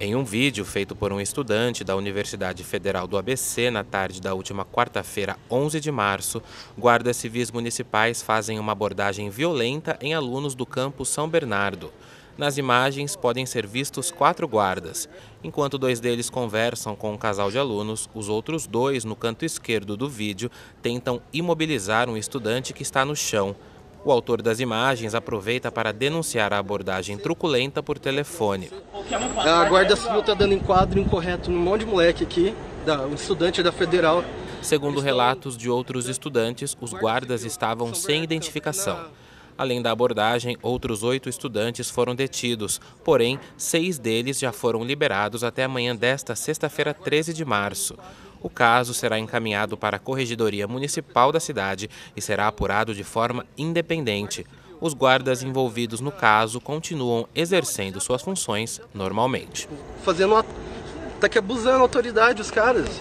Em um vídeo feito por um estudante da Universidade Federal do ABC na tarde da última quarta-feira, 11 de março, guardas civis municipais fazem uma abordagem violenta em alunos do campus São Bernardo. Nas imagens podem ser vistos quatro guardas. Enquanto dois deles conversam com um casal de alunos, os outros dois, no canto esquerdo do vídeo, tentam imobilizar um estudante que está no chão. O autor das imagens aproveita para denunciar a abordagem truculenta por telefone. A Guarda Civil está dando enquadro incorreto num monte de moleque aqui, da, um estudante da Federal. Segundo relatos de outros estudantes, os guardas estavam sem identificação. Além da abordagem, outros oito estudantes foram detidos, porém, seis deles já foram liberados até amanhã desta sexta-feira, 13 de março. O caso será encaminhado para a Corregedoria Municipal da cidade e será apurado de forma independente. Os guardas envolvidos no caso continuam exercendo suas funções normalmente. Fazendo. Tá abusando a autoridade os caras.